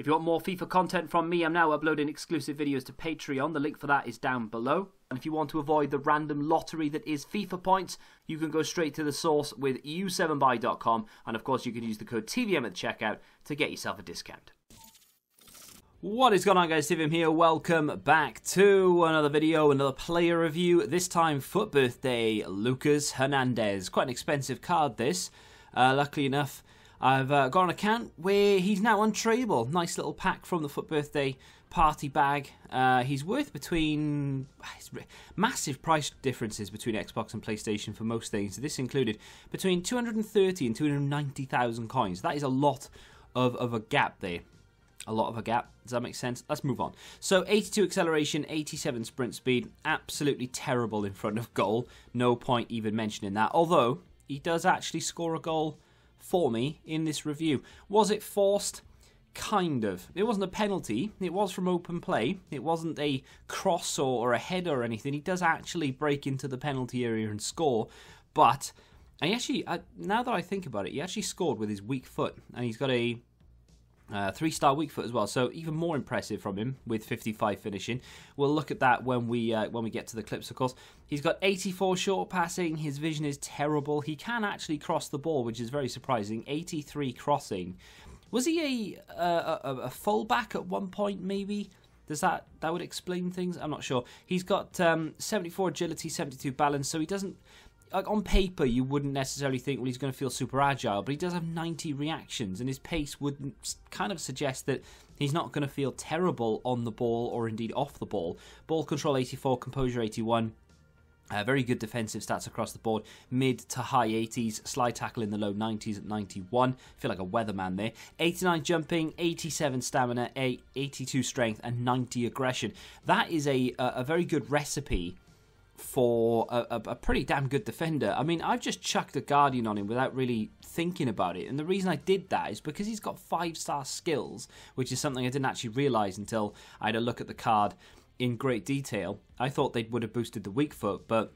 If you want more FIFA content from me, I'm now uploading exclusive videos to Patreon. The link for that is down below. And if you want to avoid the random lottery that is FIFA points, you can go straight to the source with u7buy.com. And of course, you can use the code TVM at checkout to get yourself a discount. What is going on guys, Stevem here, welcome back to another video, another player review, this time FUT Birthday Lucas Hernandez. Quite an expensive card this, uh, luckily enough I've uh, got an account where he's now untradeable. Nice little pack from the FUT Birthday party bag. Uh, he's worth between massive price differences between Xbox and PlayStation for most things. This included between 230 and 290,000 coins. That is a lot of, of a gap there. A lot of a gap. Does that make sense? Let's move on. So 82 acceleration, 87 sprint speed. Absolutely terrible in front of goal. No point even mentioning that. Although he does actually score a goal for me in this review. Was it forced? Kind of. It wasn't a penalty. It was from open play. It wasn't a cross or, or a header or anything. He does actually break into the penalty area and score. But And he actually, I, now that I think about it, he actually scored with his weak foot, and he's got a uh, three star weak foot as well, so even more impressive from him with 55 finishing. We'll look at that when we uh, when we get to the clips. Of course, he's got 84 short passing. His vision is terrible. He can actually cross the ball, which is very surprising. 83 crossing. Was he a a, a fullback at one point? Maybe. Does that that would explain things? I'm not sure. He's got um, 74 agility, 72 balance, so he doesn't like on paper you wouldn't necessarily think well he's going to feel super agile but he does have 90 reactions and his pace would kind of suggest that he's not going to feel terrible on the ball or indeed off the ball ball control 84 composure 81 uh, very good defensive stats across the board, mid to high 80s, slide tackle in the low 90s at 91. feel like a weatherman there. 89 jumping, 87 stamina, 82 strength, and 90 aggression. That is a a very good recipe for a, a, a, pretty damn good defender. I mean, I've just chucked a Guardian on him without really thinking about it. And the reason I did that is because he's got five star skills, which is something I didn't actually realize until I had a look at the card in great detail. I thought they would have boosted the weak foot, but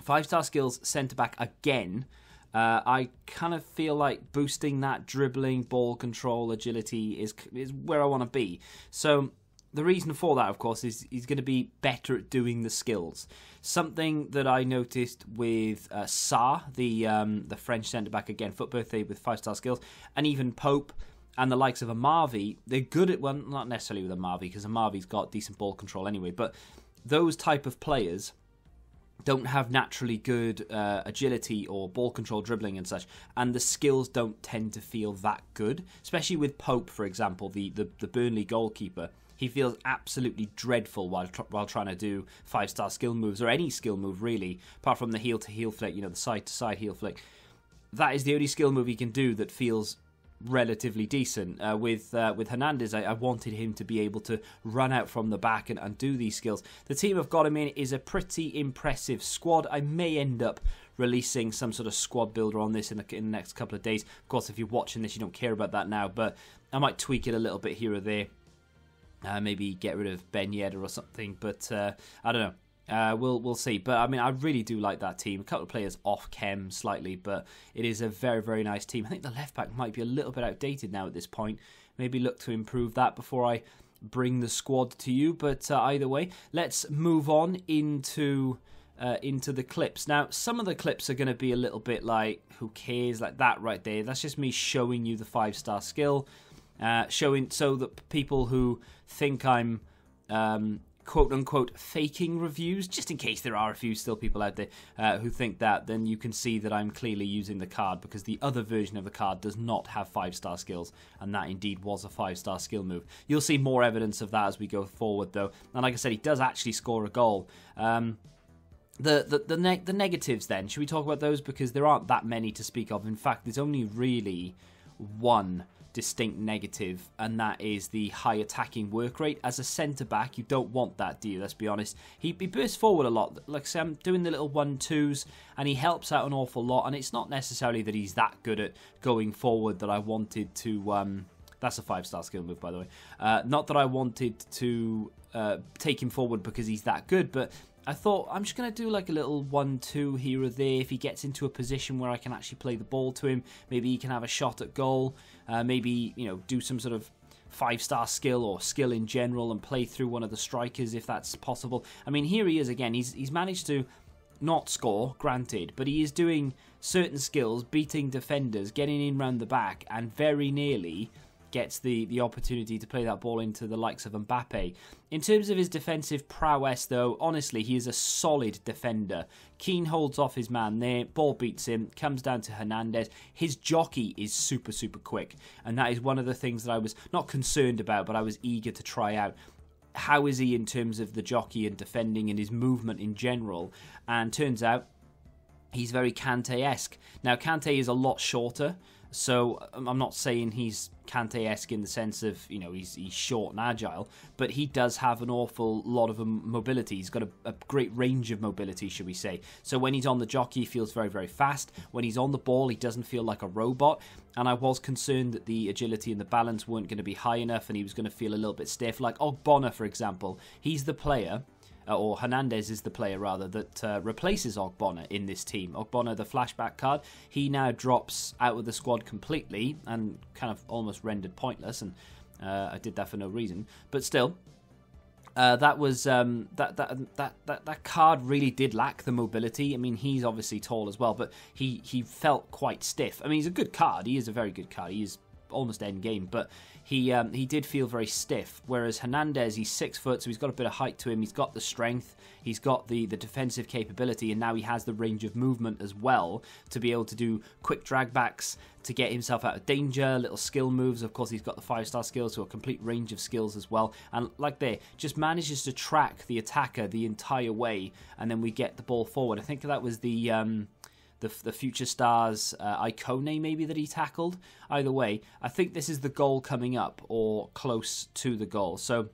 five star skills centre back again. Uh, I kind of feel like boosting that dribbling, ball control, agility is is where I want to be. So the reason for that, of course, is he's going to be better at doing the skills. Something that I noticed with uh, Sarr, the um, the French centre back again, FUT Birthday with five star skills, and even Pope and the likes of Amavi, they're good at well, not necessarily with Amavi because Amavi's got decent ball control anyway, but those type of players don't have naturally good uh, agility or ball control dribbling and such, and the skills don't tend to feel that good. Especially with Pope, for example, the, the, the Burnley goalkeeper he feels absolutely dreadful while tr- while trying to do five star skill moves or any skill move really, apart from the heel to heel flick, you know, the side to side heel flick. That is the only skill move he can do that feels relatively decent. Uh, with uh, with Hernandez, I, I, wanted him to be able to run out from the back and, and do these skills. The team have got him in is a pretty impressive squad. I may end up releasing some sort of squad builder on this in the, in the next couple of days. Of course, if you're watching this, you don't care about that now, but I might tweak it a little bit here or there. Uh, maybe get rid of Ben Yedder or something, but uh, I don't know. Uh, we'll we'll see, but I mean, I really do like that team. A couple of players off chem slightly, but it is a very very nice team. I think the left back might be a little bit outdated now at this point. Maybe look to improve that before I bring the squad to you. But uh, either way, let's move on into uh, into the clips. Now, some of the clips are going to be a little bit like, who cares, like that right there. That's just me showing you the five star skill uh, showing so that people who think I'm um, quote unquote faking reviews, just in case there are a few still people out there uh, who think that, then you can see that I'm clearly using the card because the other version of the card does not have five star skills, and that indeed was a five star skill move. You'll see more evidence of that as we go forward, though. And like I said, he does actually score a goal. Um, the the the, ne- the negatives then should we talk about those because there aren't that many to speak of in fact there's only really one distinct negative, and that is the high attacking work rate. As a centre back, you don't want that, do you? Let's be honest. He, he bursts forward a lot, like I'm doing the little one twos, and he helps out an awful lot. And it's not necessarily that he's that good at going forward that I wanted to. Um, that's a five star skill move, by the way. Uh, not that I wanted to uh, take him forward because he's that good, but I thought I'm just going to do like a little one-two here or there. If he gets into a position where I can actually play the ball to him, maybe he can have a shot at goal. Uh, maybe you know do some sort of five star skill or skill in general and play through one of the strikers if that's possible. I mean, here he is again. He's he's managed to not score, granted, but he is doing certain skills, beating defenders, getting in round the back, and very nearly gets the, the opportunity to play that ball into the likes of Mbappe. In terms of his defensive prowess, though, honestly, he is a solid defender. Keane holds off his man there, ball beats him, comes down to Hernandez. His jockey is super, super quick, and that is one of the things that I was not concerned about, but I was eager to try out how is he in terms of the jockey and defending and his movement in general? And turns out he's very Kante esque. Now, Kante is a lot shorter, so um, I'm not saying he's Kante-esque in the sense of you know he's he's short and agile, but he does have an awful lot of mobility. He's got a, a, great range of mobility, should we say? So when he's on the jockey, he feels very very fast. When he's on the ball, he doesn't feel like a robot. And I was concerned that the agility and the balance weren't going to be high enough, and he was going to feel a little bit stiff. Like Ogbonna, for example, he's the player or Hernandez is the player rather that uh, replaces Ogbonna in this team. Ogbonna, the flashback card, he now drops out of the squad completely and kind of almost rendered pointless. And uh, I did that for no reason, but still. Uh, that was um, that, that that that that card really did lack the mobility. I mean, he's obviously tall as well, but he he felt quite stiff. I mean, he's a good card. He is a very good card. He is almost end game, but he um, he did feel very stiff. Whereas Hernandez, he's six foot, so he's got a bit of height to him. He's got the strength, he's got the the defensive capability, and now he has the range of movement as well to be able to do quick drag backs to get himself out of danger. Little skill moves. Of course, he's got the five star skills, so a complete range of skills as well. And like there, just manages to track the attacker the entire way, and then we get the ball forward. I think that was the. Um, the, the future stars uh, Ikoné maybe that he tackled. Either way, I think this is the goal coming up or close to the goal. So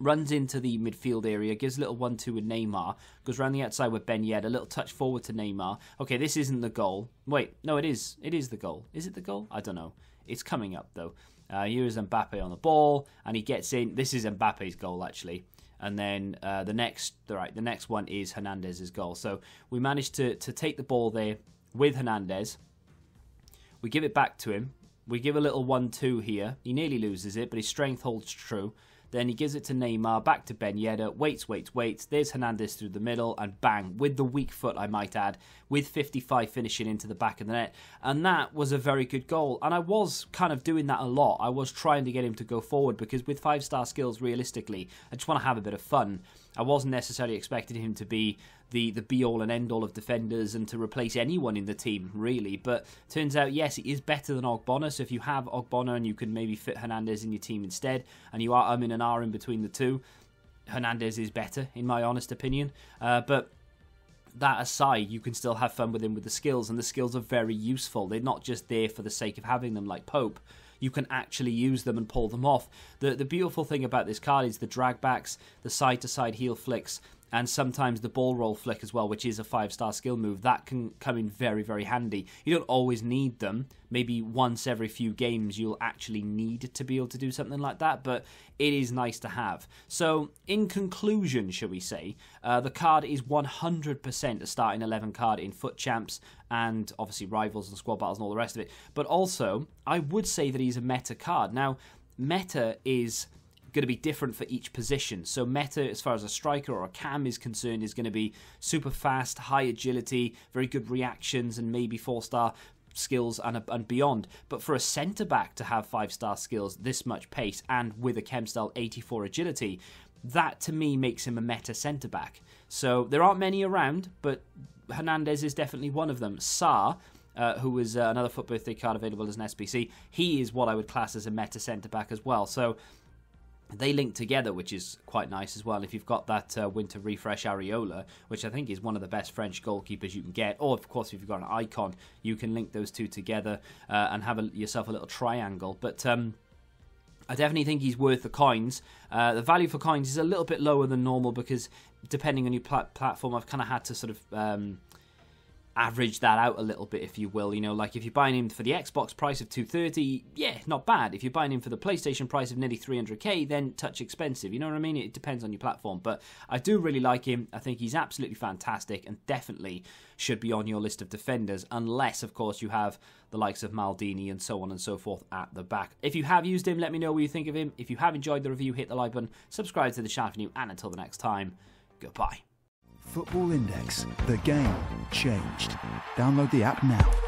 runs into the midfield area, gives a little one-two with Neymar, goes around the outside with Ben Yedder, a little touch forward to Neymar. Okay, this isn't the goal. Wait, no, it is. It is the goal. Is it the goal? I don't know. It's coming up though. Uh, here is Mbappe on the ball, and he gets in. This is Mbappe's goal actually and then uh, the next the right the next one is Hernandez's goal. So we managed to to take the ball there with Hernandez. We give it back to him. We give a little one-two here. He nearly loses it, but his strength holds true. Then he gives it to Neymar, back to Ben Yedder, waits, waits, waits. There's Hernandez through the middle, and bang, with the weak foot, I might add, with 55 finishing into the back of the net. And that was a very good goal. And I was kind of doing that a lot. I was trying to get him to go forward because with five star skills, realistically, I just want to have a bit of fun. I wasn't necessarily expecting him to be the the be all and end all of defenders and to replace anyone in the team really. But turns out yes, he is better than Ogbonna. So if you have Ogbonna and you can maybe fit Hernandez in your team instead, and you are umming and ahhing between the two, Hernandez is better in my honest opinion. Uh, but that aside, you can still have fun with him with the skills, and the skills are very useful. They're not just there for the sake of having them, like Pope. You can actually use them and pull them off. The the beautiful thing about this card is the drag backs, the side to side heel flicks, and sometimes the ball roll flick as well, which is a five star skill move, that can come in very, very handy. You don't always need them. Maybe once every few games you'll actually need to be able to do something like that, but it is nice to have. So, in conclusion, shall we say, uh, the card is 100% a starting 11 card in FUT Champs and obviously Rivals and Squad Battles and all the rest of it. But also, I would say that he's a meta card. Now, meta is going to be different for each position. So meta, as far as a striker or a cam is concerned, is going to be super fast, high agility, very good reactions, and maybe four star skills and, and beyond. But for a centre back to have five star skills, this much pace, and with a chem style 84 agility, that to me makes him a meta centre back. So there aren't many around, but Hernandez is definitely one of them. Sarr. Uh, who was uh, another FUT Birthday card available as an SBC. He is what I would class as a meta centre back as well. So they link together, which is quite nice as well. If you've got that uh, winter refresh Areola, which I think is one of the best French goalkeepers you can get, or of course if you've got an icon, you can link those two together uh, and have a, yourself a little triangle. But um, I definitely think he's worth the coins. Uh, the value for coins is a little bit lower than normal because depending on your plat- platform, I've kind of had to sort of. Um, average that out a little bit, if you will. You know, like if you're buying him for the Xbox price of 230, yeah, not bad. If you're buying him for the PlayStation price of nearly 300k, then touch expensive. You know what I mean? It depends on your platform, but I do really like him. I think he's absolutely fantastic and definitely should be on your list of defenders, unless, of course, you have the likes of Maldini and so on and so forth at the back. If you have used him, let me know what you think of him. If you have enjoyed the review, hit the like button, subscribe to the channel for new, and until the next time, goodbye. Football Index. The game changed. Download the app now.